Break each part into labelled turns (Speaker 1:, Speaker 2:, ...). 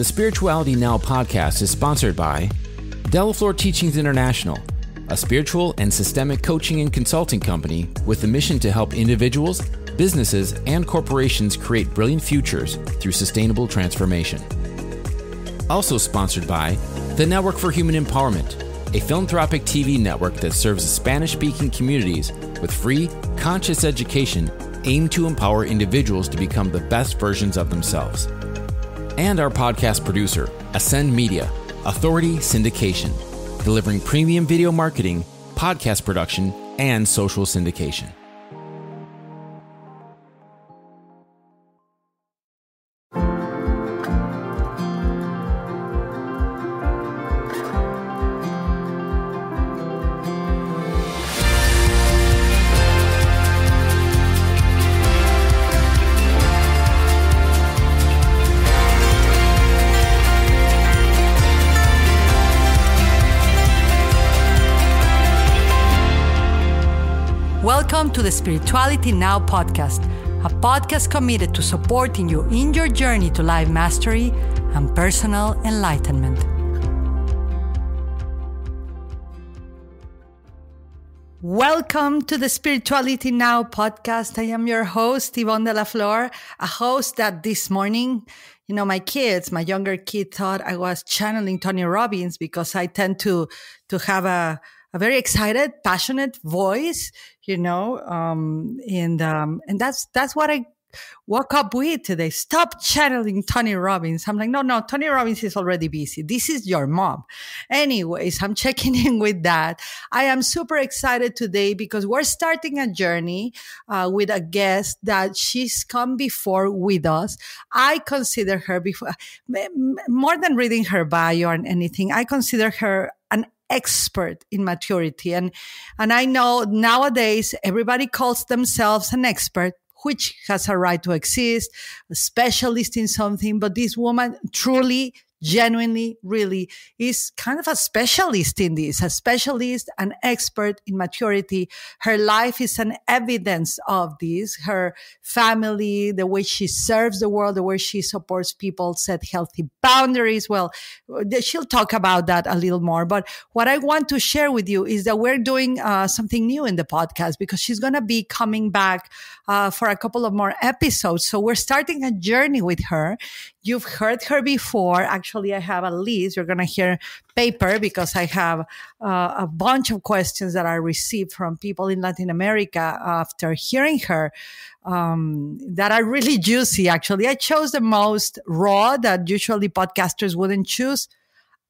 Speaker 1: The Spirituality Now podcast is sponsored by Delaflor Teachings International, a spiritual and systemic coaching and consulting company with the mission to help individuals, businesses, and corporations create brilliant futures through sustainable transformation. Also sponsored by the Network for Human Empowerment, a philanthropic TV network that serves Spanish speaking communities with free, conscious education aimed to empower individuals to become the best versions of themselves. And our podcast producer, Ascend Media, Authority Syndication, delivering premium video marketing, podcast production, and social syndication.
Speaker 2: Welcome to the Spirituality Now podcast, a podcast committed to supporting you in your journey to life mastery and personal enlightenment. Welcome to the Spirituality Now podcast. I am your host, Ivonne de la Flor, a host that this morning, you know, my kids, my younger kid thought I was channeling Tony Robbins because I tend to, to have a, a very excited, passionate voice, you know, um, and, um, and that's, that's what I woke up with today. Stop channeling Tony Robbins. I'm like, no, no, Tony Robbins is already busy. This is your mom. Anyways, I'm checking in with that. I am super excited today because we're starting a journey uh, with a guest that she's come before with us. I consider her before, more than reading her bio or anything, I consider her expert in maturity. And, and I know nowadays everybody calls themselves an expert, which has a right to exist, a specialist in something. But this woman truly genuinely really is kind of a specialist in this, a specialist, an expert in maturity. Her life is an evidence of this. Her family, the way she serves the world, the way she supports people, set healthy boundaries. Well, she'll talk about that a little more. But what I want to share with you is that we're doing uh, something new in the podcast because she's going to be coming back uh, for a couple of more episodes. So we're starting a journey with her. You've heard her before. Actually, I have a list. You're going to hear paper because I have uh, a bunch of questions that I received from people in Latin America after hearing her um, that are really juicy. Actually, I chose the most raw that usually podcasters wouldn't choose.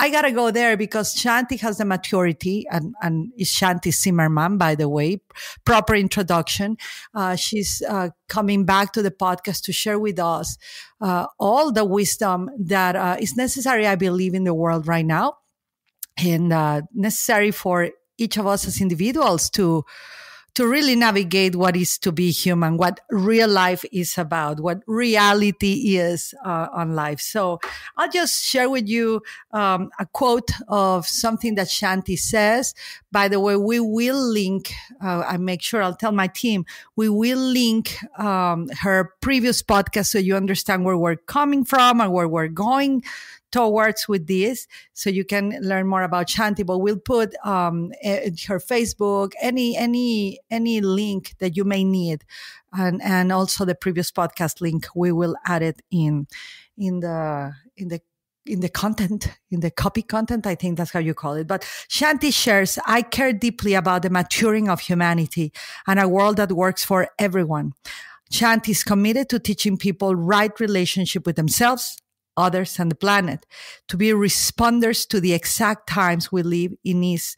Speaker 2: I gotta go there because Shanti has the maturity and, and is Shanti Zimmerman, by the way, proper introduction. Uh, she's uh, coming back to the podcast to share with us uh, all the wisdom that uh, is necessary, I believe, in the world right now and uh, necessary for each of us as individuals to to really navigate what is to be human, what real life is about, what reality is uh, on life. So I'll just share with you um, a quote of something that Shanti says. By the way, we will link, uh, I make sure I'll tell my team, we will link um, her previous podcast so you understand where we're coming from and where we're going towards with this so you can learn more about Shanti. But we'll put um, her Facebook, any any any link that you may need, and and also the previous podcast link. We will add it in in the in the in the content, in the copy content, I think that's how you call it. But Shanti shares, I care deeply about the maturing of humanity and a world that works for everyone. Shanti is committed to teaching people right relationship with themselves, others and the planet to be responders to the exact times we live in is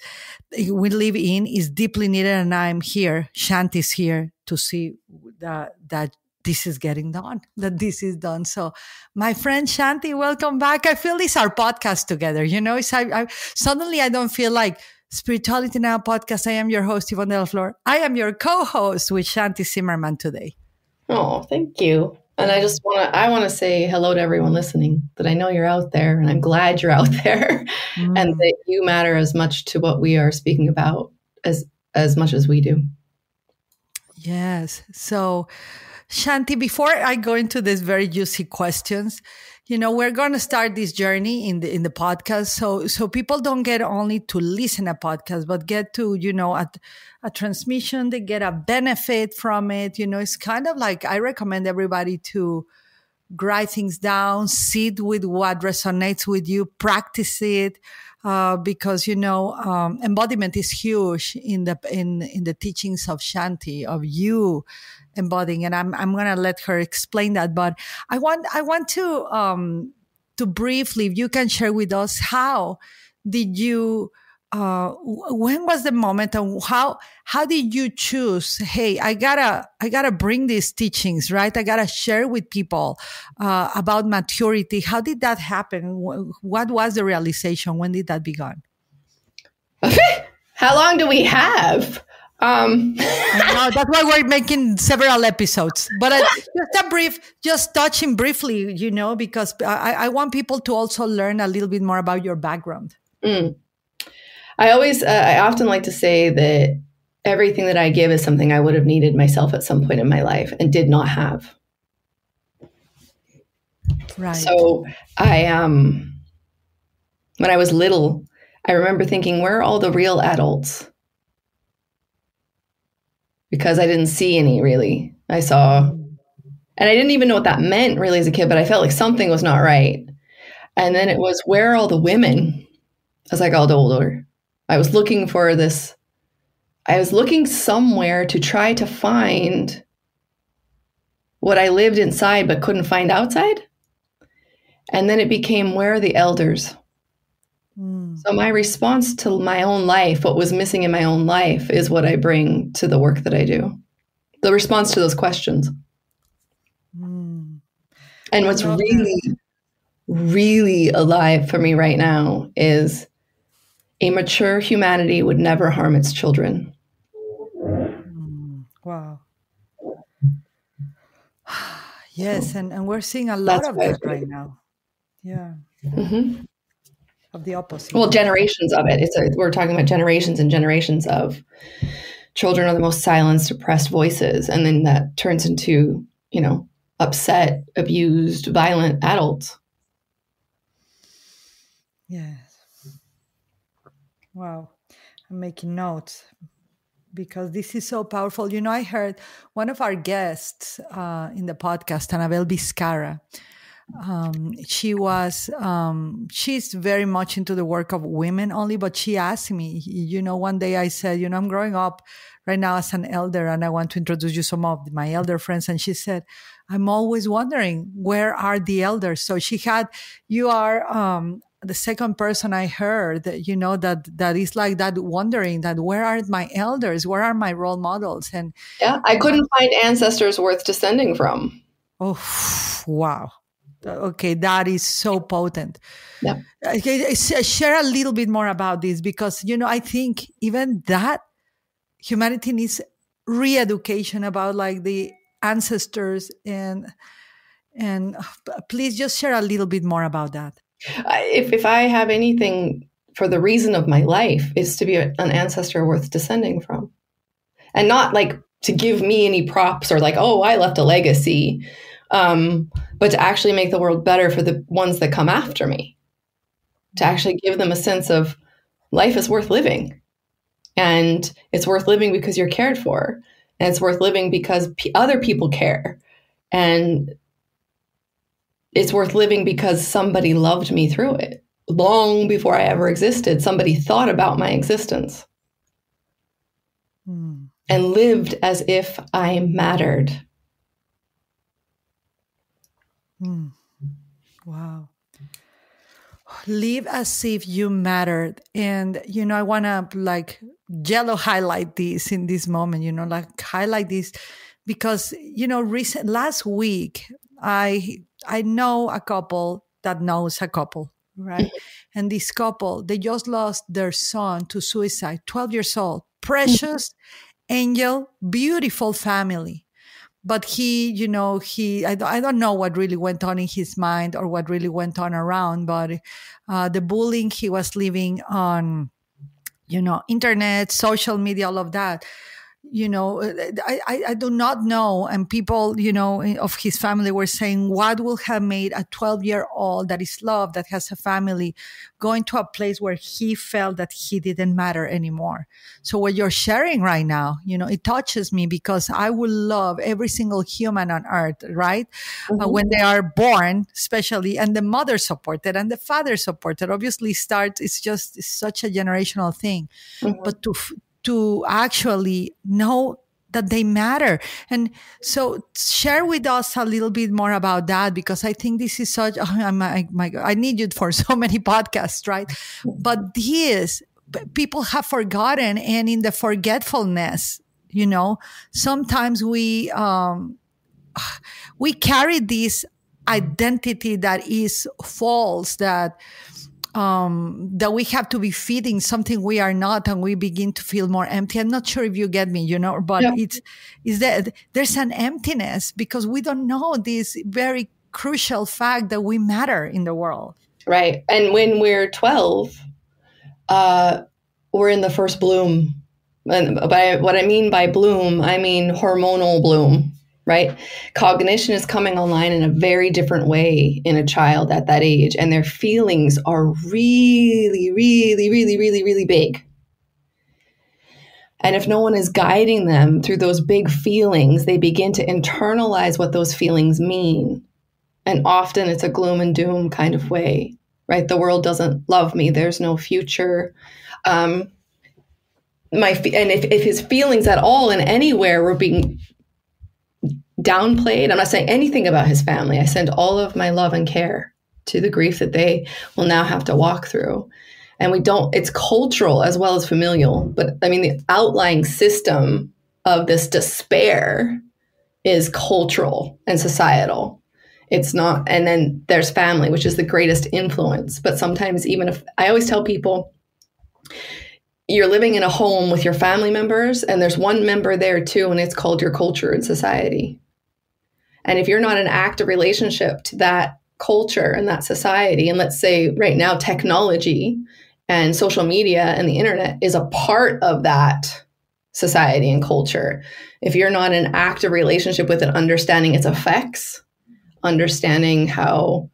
Speaker 2: we live in is deeply needed and i'm here shanti's here to see that that this is getting done that this is done. So my friend shanti welcome back. I feel this our podcast together you know? It's I, I suddenly i don't feel like spirituality now podcast. I am your host ivonne del flor. I am your co-host with shanti zimmerman today.
Speaker 3: Oh thank you and I just want to I want to say hello to everyone listening that I know you're out there and I'm glad you're out there mm. and that you matter as much to what we are speaking about as as much as we do.
Speaker 2: Yes. So Shanti, before I go into these very juicy questions, you know we're going to start this journey in the in the podcast. So so people don't get only to listen a podcast but get to you know a, a transmission. They get a benefit from it. You know it's kind of like i recommend everybody to write things down sit with what resonates with you practice it uh, because you know um, embodiment is huge in the in in the teachings of Shanti of you embodying, and I'm I'm gonna let her explain that. But I want I want to um, to briefly, if you can share with us how did you uh, when was the moment and how how did you choose hey i gotta i gotta bring these teachings right? I gotta share with people uh, about maturity. How did that happen? What was the realization? When did that begin?
Speaker 3: How long do we have um
Speaker 2: know, that's why we're making several episodes but uh, just a brief just touching briefly you know because I, I want people to also learn a little bit more about your background
Speaker 3: mm. I always, uh, I often like to say that everything that I give is something I would have needed myself at some point in my life and did not have.
Speaker 2: Right.
Speaker 3: So I, um, when I was little, I remember thinking, where are all the real adults? Because I didn't see any really. I saw, and I didn't even know what that meant really as a kid, but I felt like something was not right. And then it was, where are all the women as I got older? I was looking for this, I was looking somewhere to try to find what I lived inside but couldn't find outside. And then it became, where are the elders? So, my response to my own life, what was missing in my own life, is what I bring to the work that I do. The response to those questions. Mm. And what's really, that. really alive for me right now is a mature humanity would never harm its children.
Speaker 2: Mm, wow. yes, and, and we're seeing a lot That's of that right now. Yeah. Mm-hmm. Of the opposite.
Speaker 3: Well, generations of it. It's a, we're talking about generations and generations of children are the most silenced, suppressed voices, and then that turns into you know upset, abused, violent adults.
Speaker 2: Yes. Wow. I'm making notes because this is so powerful. You know, I heard one of our guests uh, in the podcast, Annabelle Biscara. Um, she was, um, she's very much into the work of women only, but she asked me, you know, one day I said, you know, I'm growing up right now as an elder and I want to introduce you some of my elder friends. And she said, I'm always wondering, where are the elders? So she had, you are, um, the second person I heard, that, you know, that that is like that wondering that where are my elders, where are my role models, and
Speaker 3: yeah, I couldn't find ancestors worth descending from.
Speaker 2: Oh, wow. Uh, okay, that is so potent. Yeah. Uh, okay, uh, share a little bit more about this because you know I think even that humanity needs re-education about like the ancestors and and uh, please just share a little bit more about that
Speaker 3: if, if I have anything for the reason of my life is to be an ancestor worth descending from and not like to give me any props or like oh i left a legacy um, but to actually make the world better for the ones that come after me to actually give them a sense of life is worth living and it's worth living because you're cared for and it's worth living because p- other people care and it's worth living because somebody loved me through it. Long before I ever existed, somebody thought about my existence mm. and lived as if I mattered.
Speaker 2: Mm. Wow. Live as if you mattered. And, you know, I want to like yellow highlight this in this moment, you know, like highlight this because, you know, recent last week, I I know a couple that knows a couple, right? Mm-hmm. and this couple, they just lost their son to suicide, 12 years old, precious, mm-hmm. angel, beautiful family. But he, you know, he, I, I don't know what really went on in his mind or what really went on around, but uh, the bullying he was living on, you know, internet, social media, all of that you know, I, I, I, do not know. And people, you know, of his family were saying, what will have made a 12 year old that is loved, that has a family, going to a place where he felt that he didn't matter anymore. So what you're sharing right now, you know, it touches me because I would love every single human on earth, right? Uh, mm-hmm. Uh, when they are born, especially, and the mother supported and the father supported. Obviously, start, it's just it's such a generational thing. Mm-hmm. But to, to actually know that they matter. And so share with us a little bit more about that because I think this is such, oh my, my, I need you for so many podcasts, right? But this, people have forgotten and in the forgetfulness, you know, sometimes we, um, we carry this identity that is false, that, um, that we have to be feeding something we are not and we begin to feel more empty. I'm not sure if you get me, you know, but yeah. it's, is that there's an emptiness because we don't know this very crucial fact that we matter in the world.
Speaker 3: Right. And when we're 12, uh, we're in the first bloom. And by what I mean by bloom, I mean hormonal bloom right? Cognition is coming online in a very different way in a child at that age, and their feelings are really, really, really, really, really big. And if no one is guiding them through those big feelings, they begin to internalize what those feelings mean. And often it's a gloom and doom kind of way, right? The world doesn't love me. There's no future. Um, my and if, if his feelings at all and anywhere were being downplayed. I'm not saying anything about his family. I send all of my love and care to the grief that they will now have to walk through. And we don't, it's cultural as well as familial. But I mean, the outlying system of this despair is cultural and societal. It's not, and then there's family, which is the greatest influence. But sometimes, even if I always tell people, you're living in a home with your family members, and there's one member there too, and it's called your culture and society. And if you're not in active relationship to that culture and that society, and let's say right now technology and social media and the internet is a part of that society and culture. If you're not in active relationship with it, understanding its effects, understanding how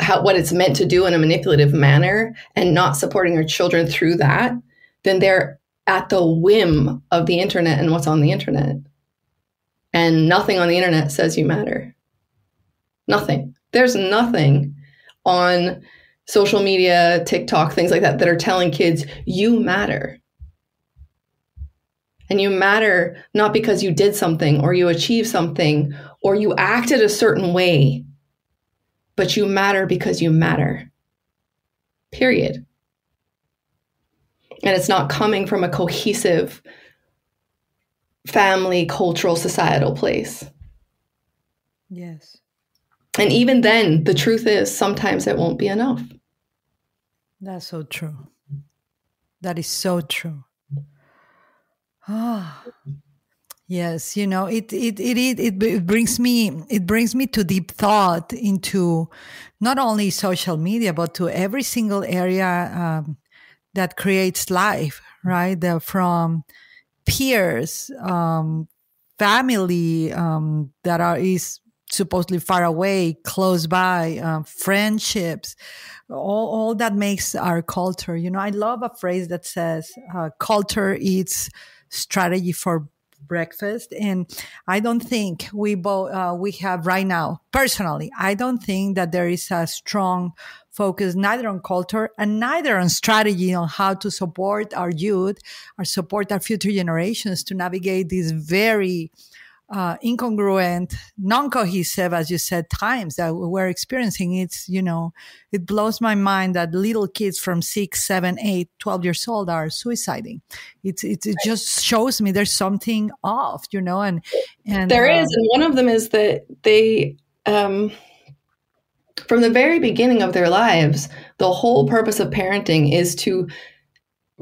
Speaker 3: how what it's meant to do in a manipulative manner and not supporting your children through that, then they're at the whim of the internet and what's on the internet. And nothing on the internet says you matter. Nothing. There's nothing on social media, TikTok, things like that, that are telling kids you matter. And you matter not because you did something or you achieved something or you acted a certain way, but you matter because you matter. Period. And it's not coming from a cohesive family, cultural, societal place.
Speaker 2: Yes.
Speaker 3: And even then, the truth is sometimes it won't be enough.
Speaker 2: That's so true. That is so true. Ah. Yes, you know, it, it it it it brings me it brings me to deep thought into not only social media but to every single area um, that creates life, right? The, from peers, um, family um, that are is supposedly far away, close by, uh, friendships, all, all that makes our culture. You know, I love a phrase that says, uh, culture is strategy for breakfast. And I don't think we both, uh, we have right now, personally, I don't think that there is a strong focus neither on culture and neither on strategy on how to support our youth or support our future generations to navigate these very uh, incongruent, non-cohesive, as you said, times that we're experiencing. It's, you know, it blows my mind that little kids from six, seven, eight, 12 years old are suiciding. It's, it's it just shows me there's something off, you know, and, and
Speaker 3: there uh, is, And one of them is that they, um, from the very beginning of their lives, the whole purpose of parenting is to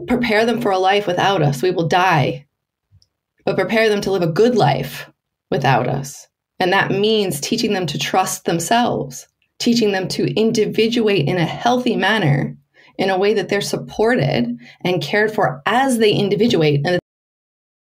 Speaker 3: prepare them for a life without us. We will die, but prepare them to live a good life without us. And that means teaching them to trust themselves, teaching them to individuate in a healthy manner in a way that they're supported and cared for as they individuate and